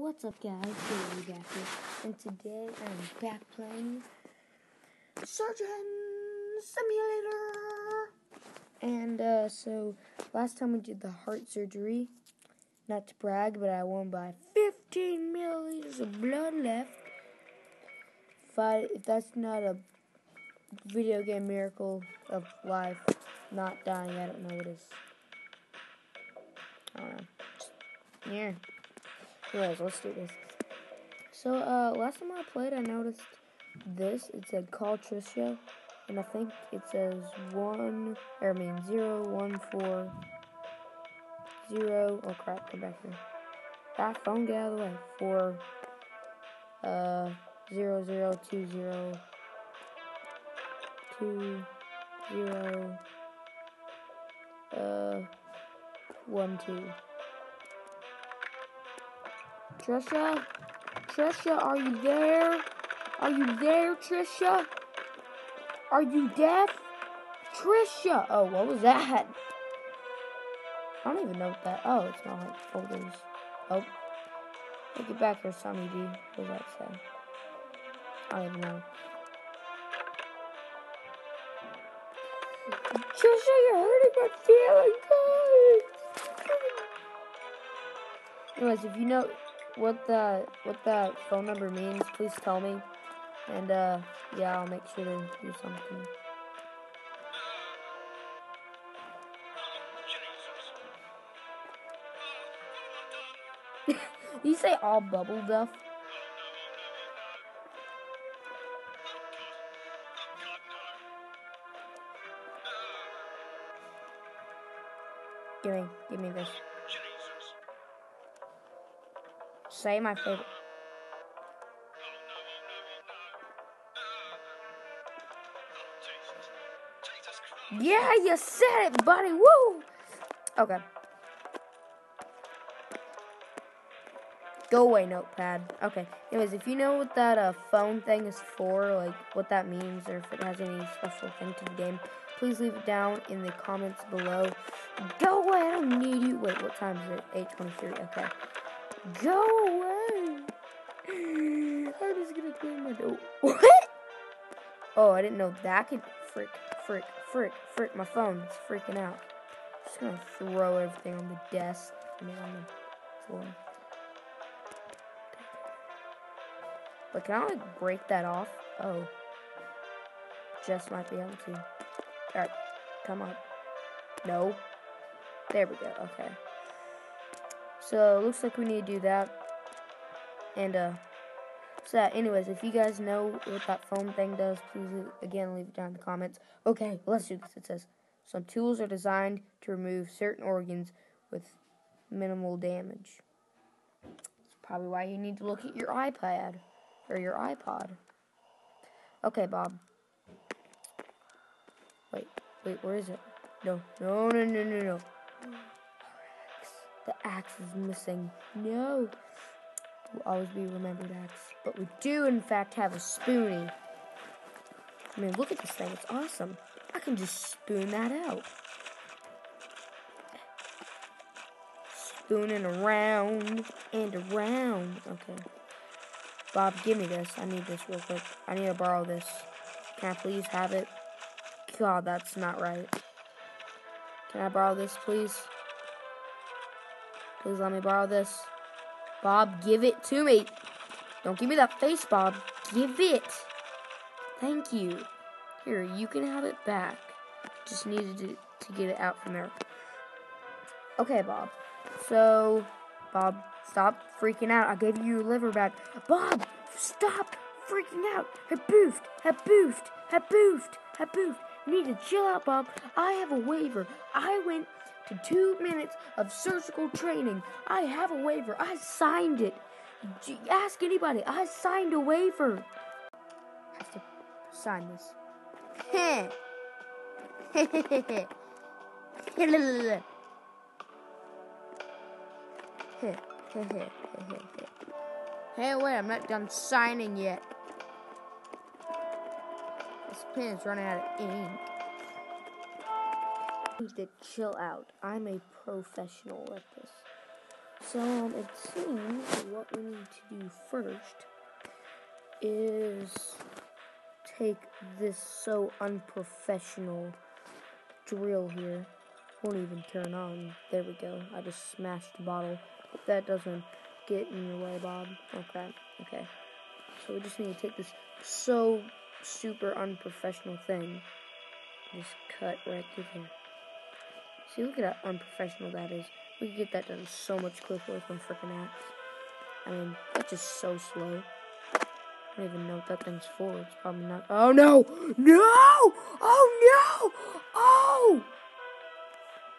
What's up guys, back here, and today I'm back playing Surgeon Simulator! And uh, so, last time we did the heart surgery, not to brag, but I won by 15 milliliters of blood left. If, I, if that's not a video game miracle of life, not dying, I don't know what is. I don't know. Yeah. Anyways, let's do this. So, uh, last time I played, I noticed this. It said call Tricia, and I think it says one, or I mean zero, one, four, zero. Oh crap, come back here. That phone, get out of the way. Four, uh, zero, zero, two, zero, two, zero, uh, one, two. Trisha? Trisha, are you there? Are you there, Trisha? Are you deaf? Trisha! Oh, what was that? I don't even know what that. Oh, it's not like folders. Oh. Take it back here, Sonny D. What does that say? I don't even know. Trisha, you're hurting my feelings, Anyways, if you know what the what that phone number means, please tell me. And uh, yeah, I'll make sure to do something. you say all bubble duff? Give me, give me this. Say my favorite. Yeah, you said it, buddy. Woo! Okay. Go away, notepad. Okay. Anyways, if you know what that uh, phone thing is for, like what that means, or if it has any special thing to the game, please leave it down in the comments below. Go away. I don't need you. Wait, what time is it? 8:23. Okay. Go away. I'm just gonna clean my door. What? Oh, I didn't know that could frick, frick, frick, frick. My phone phone's freaking out. Just gonna throw everything on the desk. I mean, on the floor. But can I like break that off? Oh. Just might be able to. Alright, come on. No. There we go, okay. So, looks like we need to do that. And, uh, so anyways, if you guys know what that phone thing does, please, again, leave it down in the comments. Okay, let's do this. It says, some tools are designed to remove certain organs with minimal damage. That's probably why you need to look at your iPad or your iPod. Okay, Bob. Wait, wait, where is it? No, no, no, no, no, no. The axe is missing. No. Will always be remembered axe. But we do, in fact, have a spoonie. I mean, look at this thing. It's awesome. I can just spoon that out. Spooning around and around. Okay. Bob, give me this. I need this real quick. I need to borrow this. Can I please have it? God, that's not right. Can I borrow this, please? Please let me borrow this. Bob, give it to me. Don't give me that face, Bob. Give it. Thank you. Here, you can have it back. Just needed to, to get it out from there. Okay, Bob. So, Bob, stop freaking out. I gave you your liver back. Bob, stop freaking out. I boofed. I boofed. I boofed. I boofed. You need to chill out, Bob. I have a waiver. I went to two minutes of surgical training. I have a waiver. I signed it. Ask anybody. I signed a waiver. Have to sign this. hey, wait, I'm not done signing yet. This pen's running out of ink. To chill out. I'm a professional at this. So um, it seems what we need to do first is take this so unprofessional drill here. Won't even turn on. There we go. I just smashed the bottle. That doesn't get in your way, Bob. Okay. Okay. So we just need to take this so super unprofessional thing. Just cut right through there. See, look at how unprofessional that is. We could get that done so much quicker with my freaking axe. I mean, that's just so slow. I don't even know what that thing's for. It's probably not. Oh no! No! Oh no! Oh!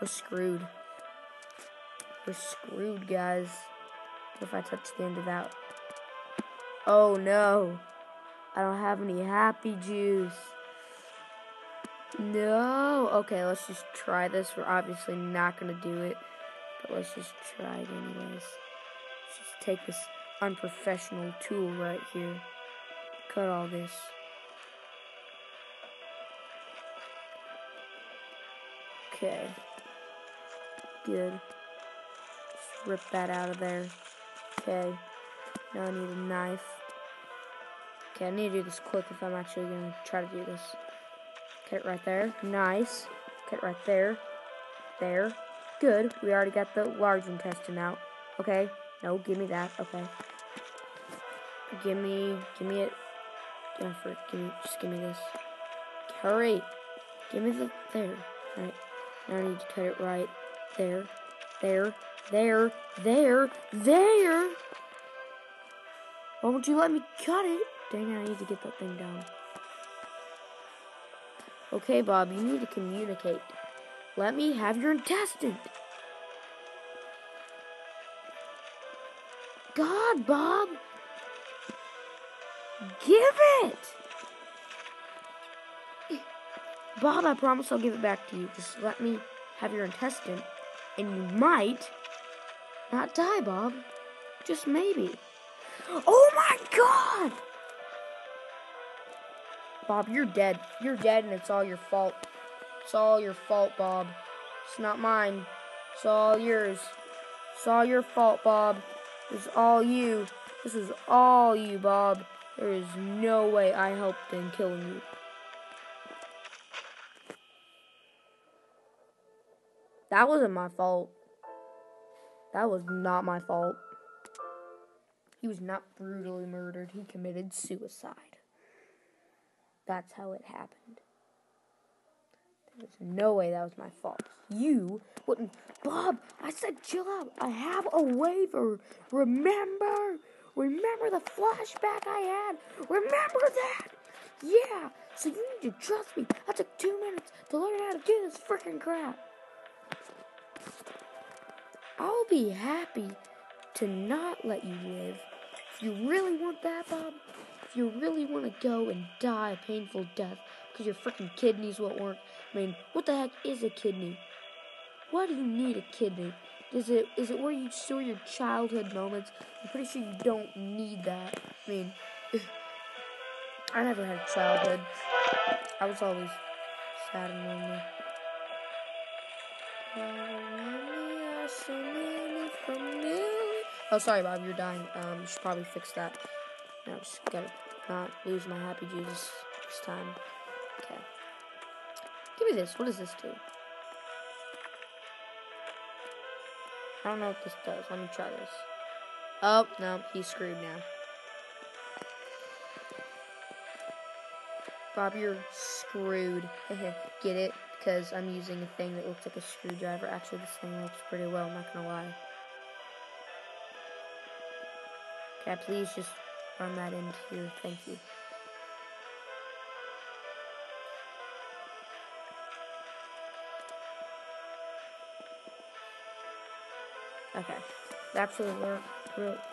We're screwed. We're screwed, guys. If I touch the end of that. Oh no! I don't have any happy juice. No. Okay, let's just try this. We're obviously not going to do it. But let's just try it anyways. Let's just take this unprofessional tool right here. Cut all this. Okay. Good. Just rip that out of there. Okay. Now I need a knife. Okay, I need to do this quick if I'm actually going to try to do this. Cut it right there. Nice. Cut it right there. There. Good. We already got the large intestine out. Okay. No, give me that. Okay. Give me, give me it. Jennifer, give me, just give me this. Hurry. Give me the, there. Right. Now I need to cut it right there. There. There. There. There. Why won't you let me cut it? Dang it, I need to get that thing down. Okay, Bob, you need to communicate. Let me have your intestine. God, Bob. Give it. Bob, I promise I'll give it back to you. Just let me have your intestine, and you might not die, Bob. Just maybe. Oh my god! Bob, you're dead. You're dead, and it's all your fault. It's all your fault, Bob. It's not mine. It's all yours. It's all your fault, Bob. It's all you. This is all you, Bob. There is no way I helped in killing you. That wasn't my fault. That was not my fault. He was not brutally murdered. He committed suicide. That's how it happened. There's no way that was my fault. You wouldn't. Bob, I said chill out. I have a waiver. Remember? Remember the flashback I had? Remember that? Yeah. So you need to trust me. I took two minutes to learn how to do this freaking crap. I'll be happy to not let you live. If you really want that, Bob, if you really want to go and die a painful death because your freaking kidneys won't work, I mean, what the heck is a kidney? Why do you need a kidney? Is it is it where you store your childhood moments? I'm pretty sure you don't need that. I mean, I never had a childhood. I was always sad and lonely. Oh, sorry, Bob, you're dying. Um, you should probably fix that. Now, just gotta not lose my happy juice this time. Okay. Give me this. What does this do? I don't know what this does. Let me try this. Oh, no. He's screwed now. Bob, you're screwed. Get it? Because I'm using a thing that looks like a screwdriver. Actually, this thing looks pretty well, I'm not gonna lie. Can I please just run that into here? Thank you. Okay. That actually worked,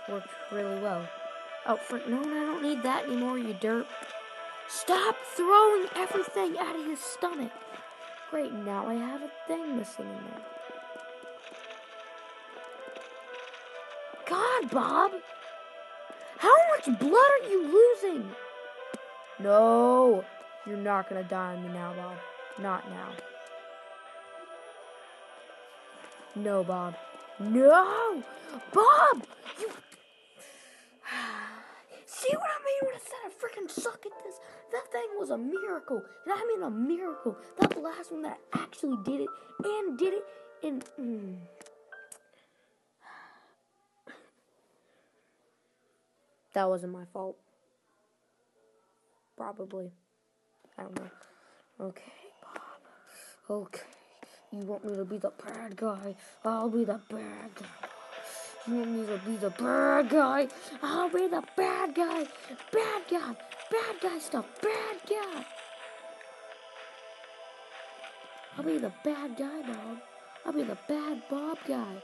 worked really well. Oh, for, no, I don't need that anymore, you dirt. Stop throwing everything out of his stomach. Great, now I have a thing missing in there. God, Bob! Much blood are you losing? No, you're not gonna die on me now, Bob. Not now. No, Bob. No! Bob! You. See what I mean when I said I freaking suck at this? That thing was a miracle. And I mean a miracle. That last one that actually did it and did it and. Mm. That wasn't my fault. Probably. I don't know. Okay, Bob. Okay. You want me to be the bad guy? I'll be the bad guy. You want me to be the bad guy? I'll be the bad guy. Bad guy. Bad guy stuff. Bad guy. I'll be the bad guy, Bob. I'll be the bad Bob guy.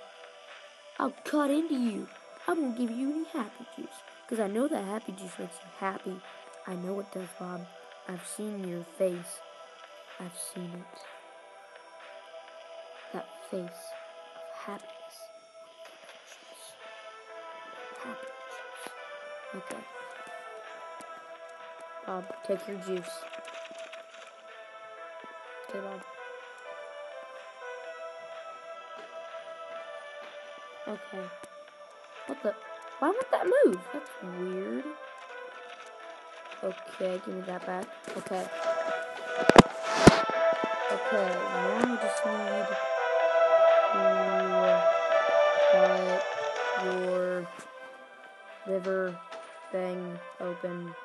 I'll cut into you. I won't give you any happy juice. Because I know that happy juice makes you happy. I know it does, Bob. I've seen your face. I've seen it. That face of happiness. Happy juice. Okay. Bob, take your juice. Okay, Bob. Okay. What the? Why would that move? That's weird. Okay, give me that back. Okay. Okay, now I just need to cut your liver thing open.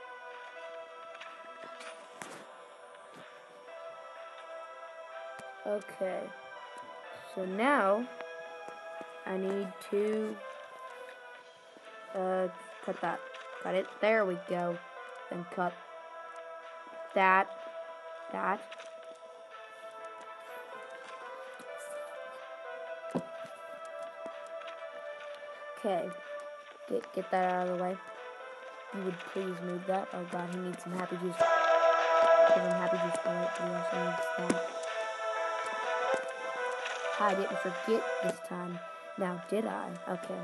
Okay. So now I need to uh, cut that. Cut it. There we go. Then cut that. That. Okay. Get get that out of the way. You would please move that. Oh god, he needs some happy juice. Give him happy juice. Alright, he also needs that. I didn't forget this time. Now, did I? Okay.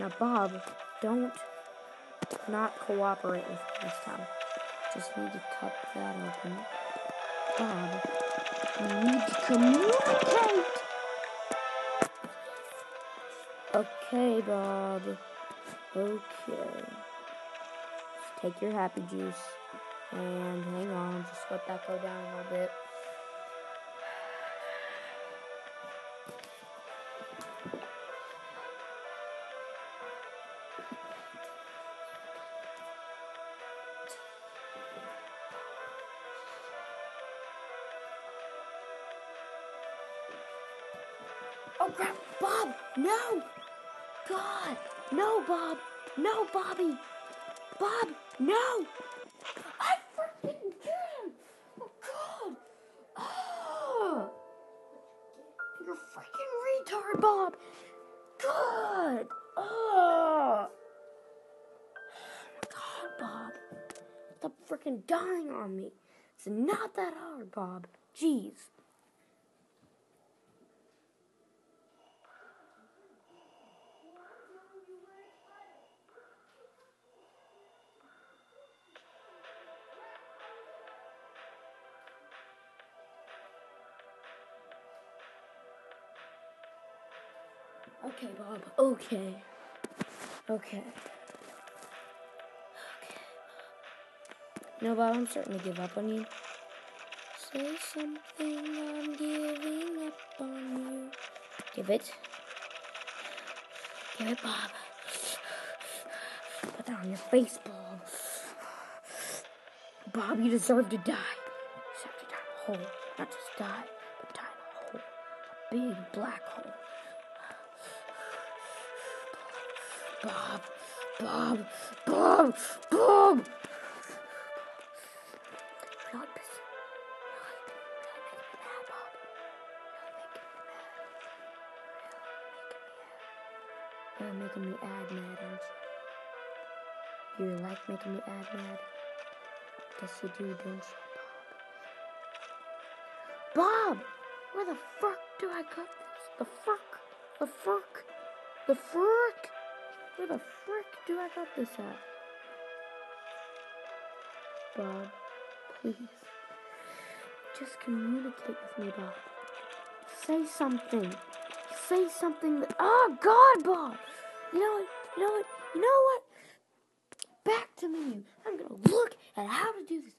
Now, Bob, don't not cooperate with me this time. Just need to cut that open. Bob, you need to communicate. Okay, Bob. Okay. Just take your happy juice and hang on. Just let that go down a little bit. You're freaking retard, Bob! God! Oh! God, Bob! Stop freaking dying on me. It's not that hard, Bob. Jeez. Okay. Okay. Okay. No, Bob, I'm starting to give up on you. Say something, I'm giving up on you. Give it. Give it, Bob. Put that on your face, Bob. Bob, you deserve to die. You deserve to die in a hole. Not just die, but die in a hole. A big black hole. Bob, Bob, Bob, Bob. Really making me ad mad, aren't you? You like making me ad mad? Guess you do, don't you, Bob? Bob, where the fuck do I cut this? The fuck? The fuck? The fuck? Where the frick do I got this at? Bob, please. Just communicate with me, Bob. Say something. Say something that. Oh, God, Bob! You know what? You know what? You know what? Back to me. I'm gonna look at how to do this.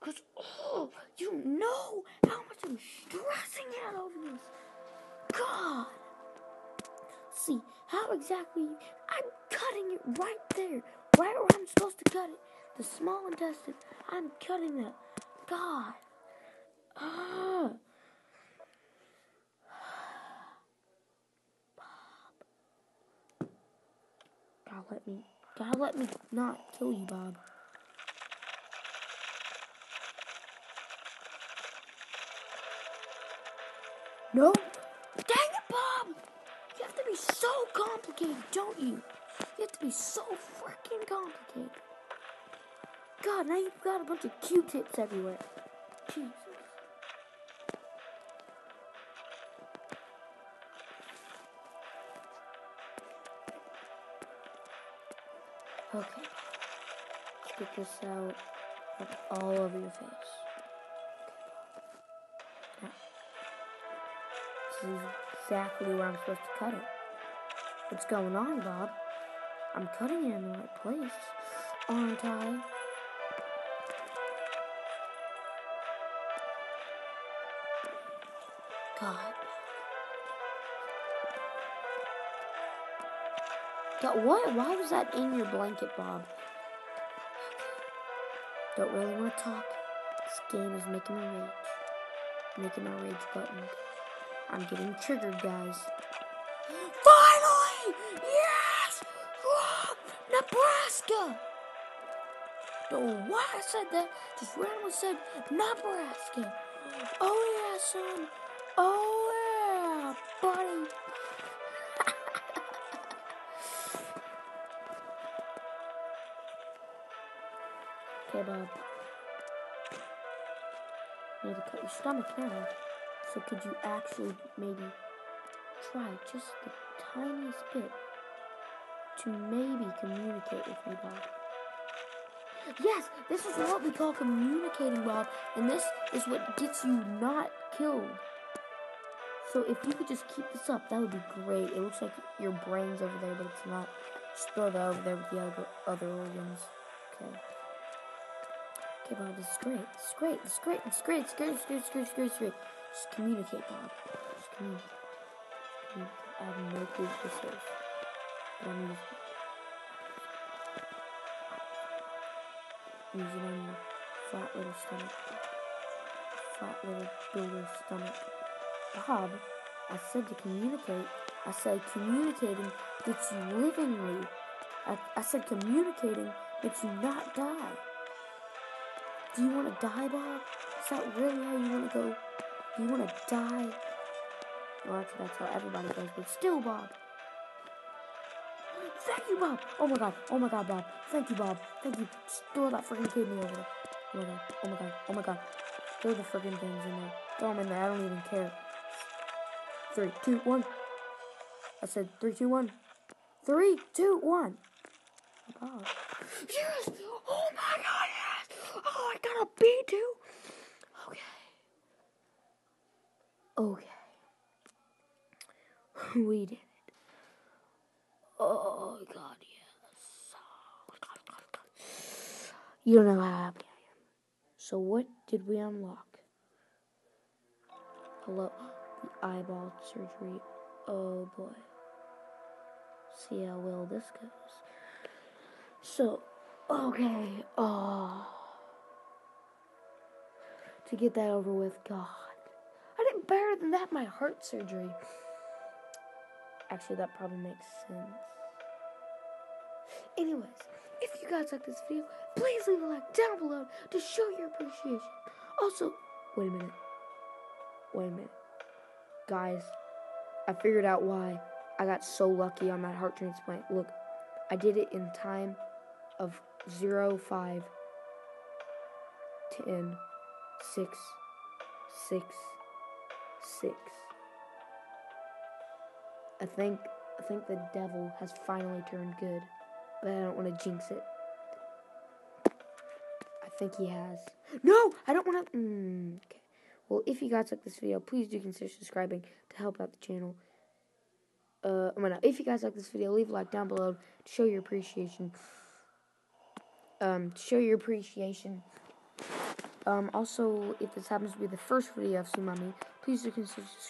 Because, oh, you know how much I'm stressing out over this. God! See, how exactly. I'm cutting it right there. Right where I'm supposed to cut it. The small intestine. I'm cutting that. God. Ah. Bob. God let me. God let me not kill you, Bob. No. Dang it, Bob. Be so complicated, don't you? You have to be so freaking complicated. God, now you've got a bunch of Q-tips everywhere. Jesus. Okay. Let's get this out of all over your face. Okay. This is exactly where I'm supposed to cut it. What's going on, Bob? I'm cutting it in the right place, aren't I? God. God, what? Why was that in your blanket, Bob? Don't really want to talk. This game is making me rage. Making my rage button. I'm getting triggered, guys. Don't why I said that. Just randomly said Nebraska. Oh yeah, son. Oh yeah, buddy. okay, Bob. You need to cut your stomach now. So could you actually maybe try just the tiniest bit to maybe communicate with me, Bob? Yes, this is what we call communicating, Bob, and this is what gets you not killed. So if you could just keep this up, that would be great. It looks like your brain's over there, but it's not. Just throw that over there with the other, other organs. Okay. Okay, Bob, this is great. This is great. This is great. Is great. It's great. It's great. It's great. It's great. It's great. Just communicate, Bob. Just communicate. communicate. I have no clue what this is. Use it on flat little stomach. Flat little builder stomach. Bob, I said to communicate. I said communicating gets you livingly. I, I said communicating makes you not die. Do you want to die, Bob? Is that really how you want to go? Do you want to die? Well, actually, that's how everybody goes, but still, Bob. Thank you, Bob. Oh my god. Oh my god, Bob. Thank you, Bob. Thank you. Throw that freaking kidney over there. Oh my god. Oh my god. Oh my god. Throw the freaking things in there. Throw them in there. I don't even care. Three, two, one. I said three, two, one. Three, two, one. Bob. Yes! Oh my god, yes! Oh, I got a B too. Okay. Okay. We did. Oh God, yes. You don't know how happy I am. So what did we unlock? Hello, the eyeball surgery. Oh boy. See how well this goes. So, okay. Oh. To get that over with, God. I did better than that my heart surgery. Actually, that probably makes sense. Anyways, if you guys like this video, please leave a like down below to show your appreciation. Also, wait a minute. Wait a minute. Guys, I figured out why I got so lucky on that heart transplant. Look, I did it in time of 0, 5, 10, 6, 6, 6. I think I think the devil has finally turned good, but I don't want to jinx it. I think he has. No, I don't want to. Mm, okay. Well, if you guys like this video, please do consider subscribing to help out the channel. Uh, I mean, if you guys like this video, leave a like down below to show your appreciation. Um, to show your appreciation. Um, also, if this happens to be the first video seen by please do consider subscribing.